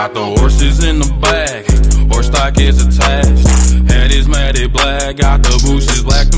Got the horses in the back, horse stock is attached. Head is matted black, got the bushes black.